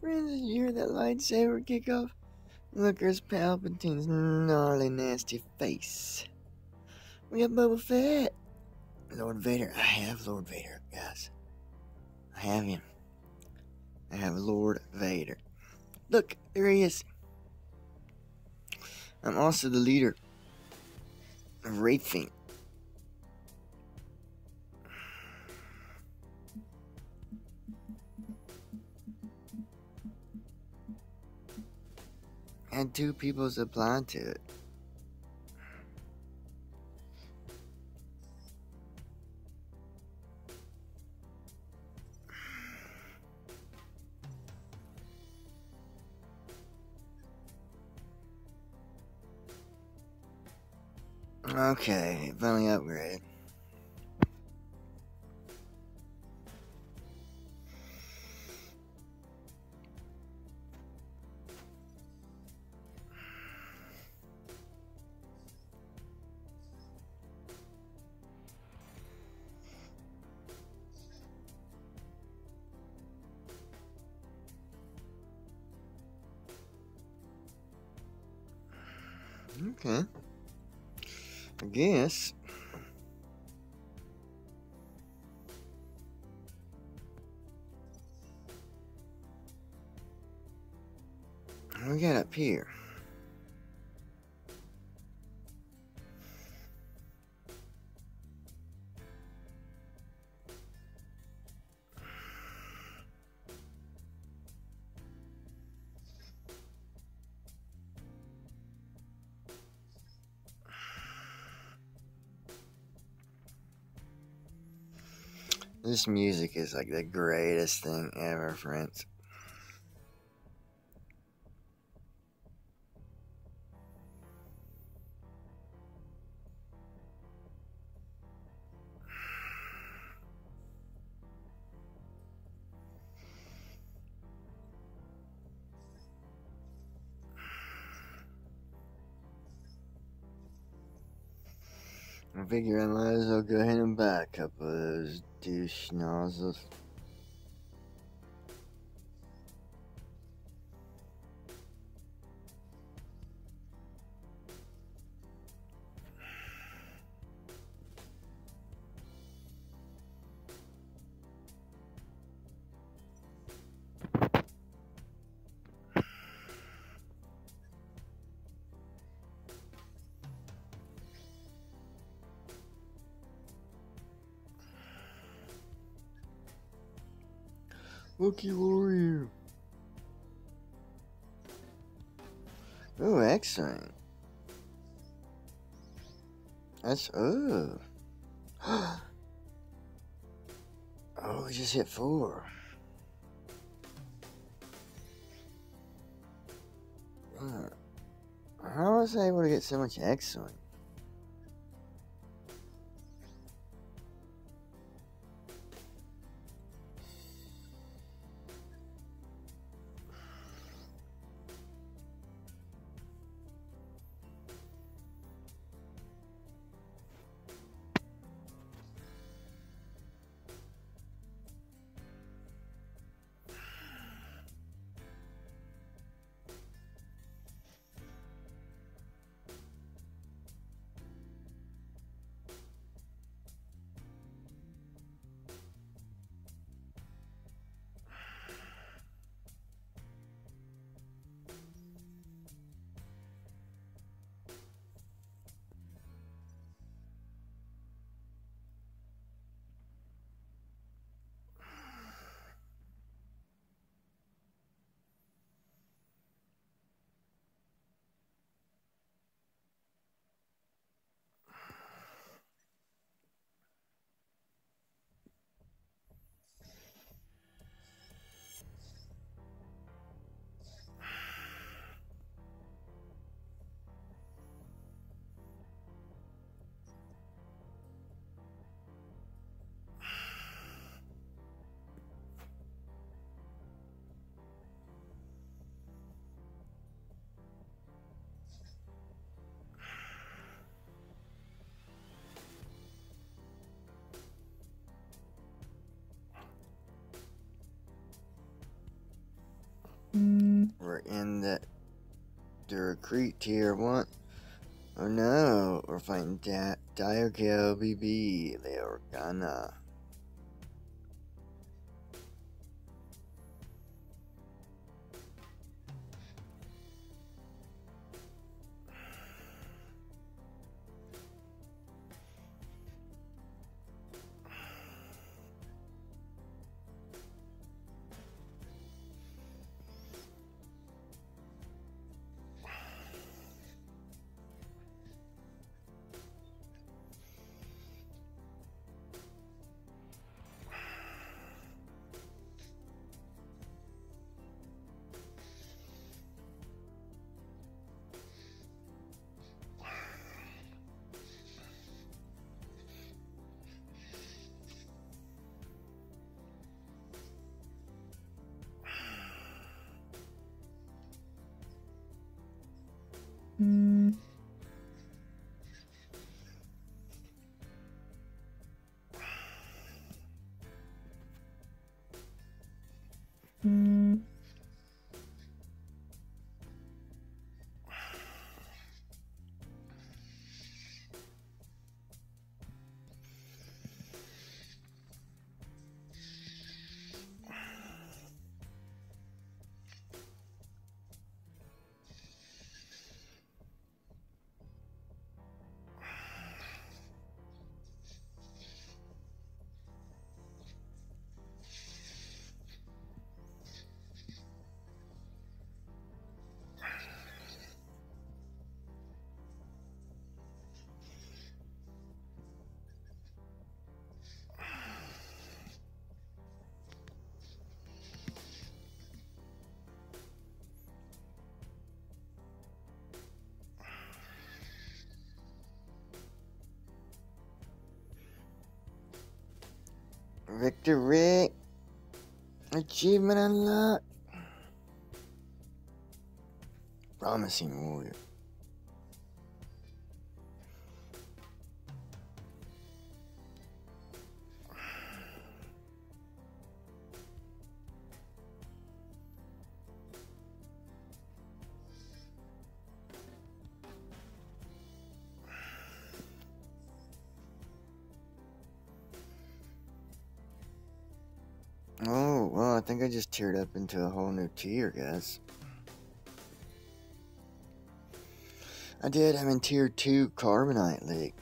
friends? Did you hear that lightsaber kick off? Look, Palpatine's gnarly, nasty face. We got Boba Fett. Lord Vader. I have Lord Vader, guys. I have him. I have Lord Vader. Look, there he is. I'm also the leader of Wraithfiend. And two people supplied to it. Okay, finally upgrade. Okay. I guess. What we got up here? This music is like the greatest thing ever, friends. Figure I might as well go ahead and couple of those douche nozzles. Wookie warrior. Oh, excellent. That's oh. oh, we just hit four. How was I able to get so much excellent? are in that the recruit tier one. Oh no, we're fighting that Diogel BB, Leia Organa. Victory! Achievement unlocked! Promising warrior. Just tiered up into a whole new tier, guys. I did, I'm in tier 2 Carbonite League.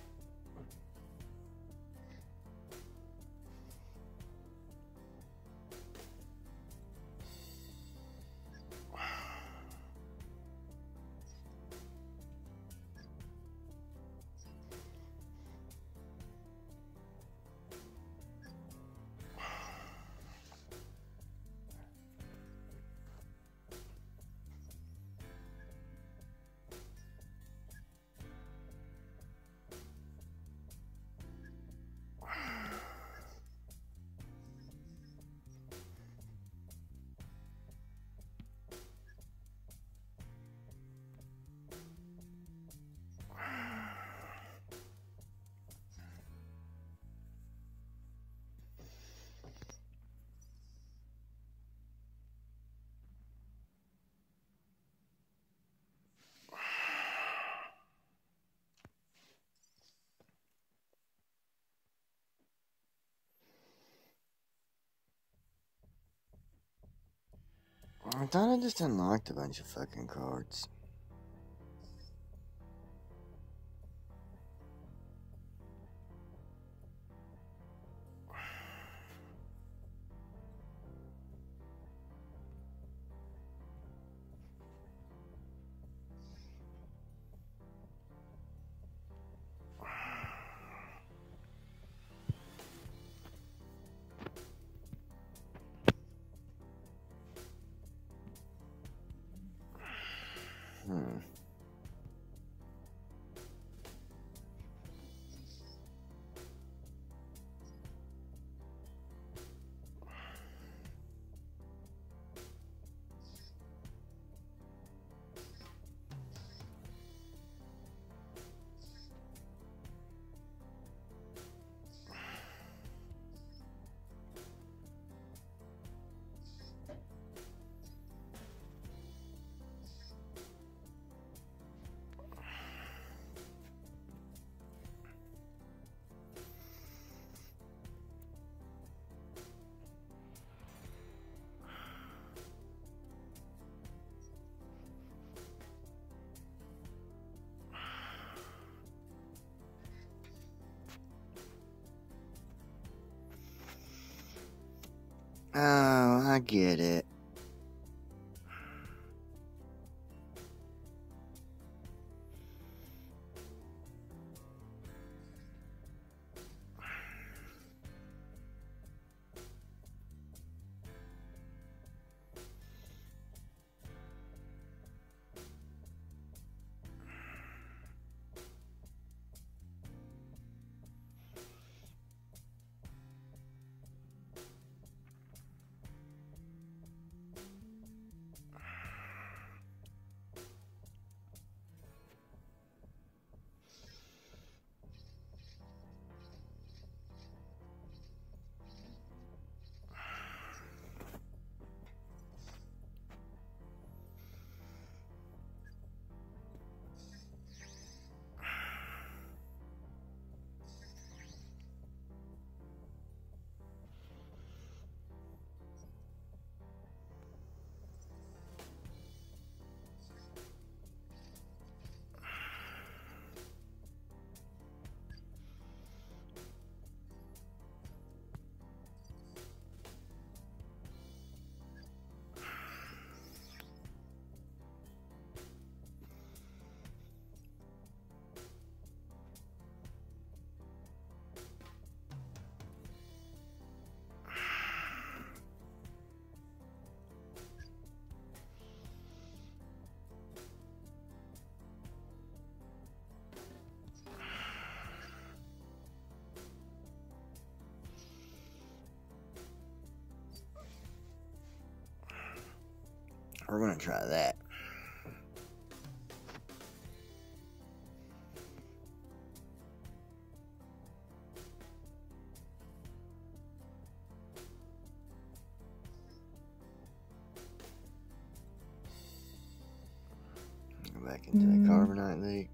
I thought I just unlocked a bunch of fucking cards. Oh, I get it. We're gonna try that. Go back into the mm. carbonite league.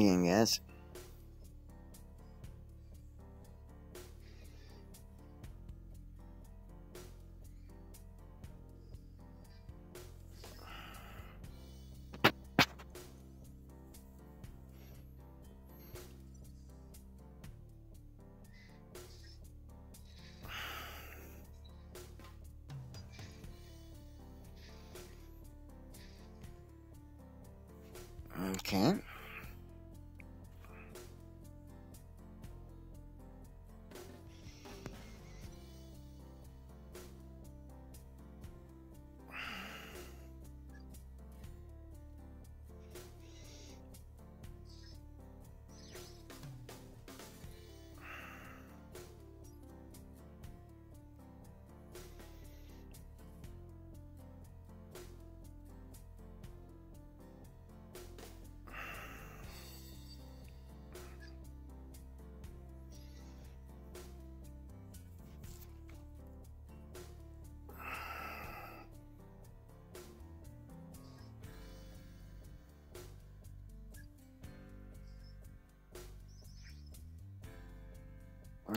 Again, guys. Okay.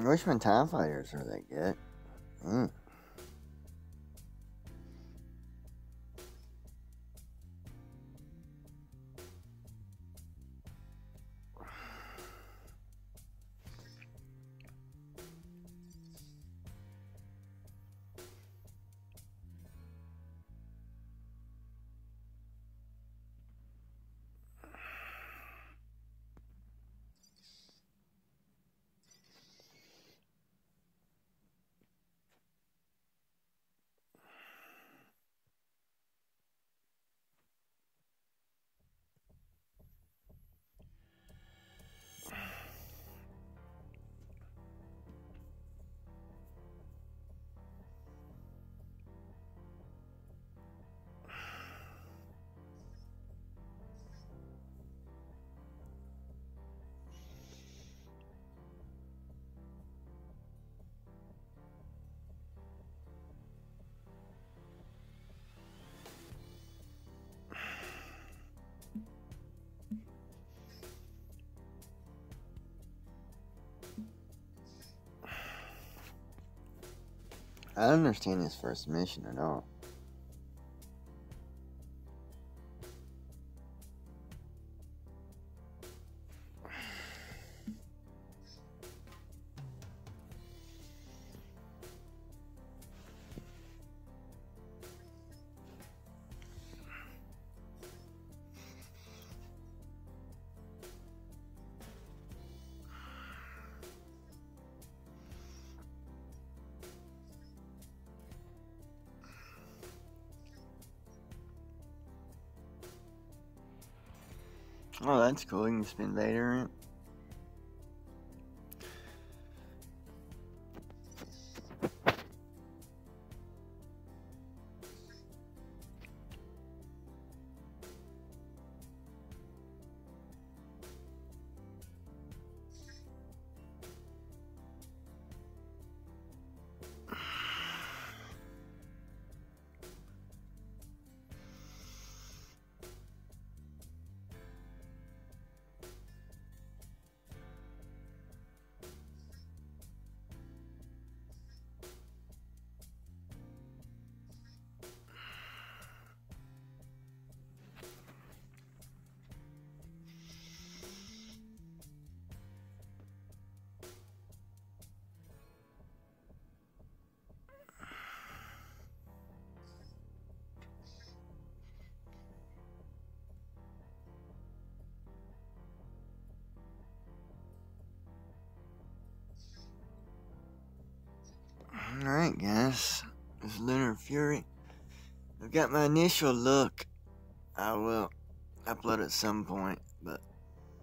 Which one TIE fighters are they good? Mm. I don't understand his first mission at all. Oh, that's cool. You can spin Vader Alright, guys. It's Lunar Fury. I've got my initial look. I will upload at some point, but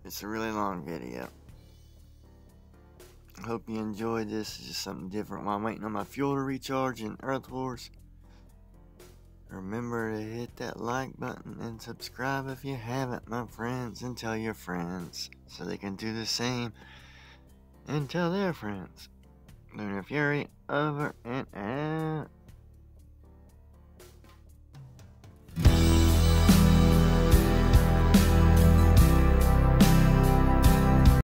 it's a really long video. I hope you enjoyed this. It's just something different while I'm waiting on my fuel to recharge in Earth Wars. Remember to hit that like button and subscribe if you haven't, my friends, and tell your friends so they can do the same and tell their friends. Lunar Fury over and out.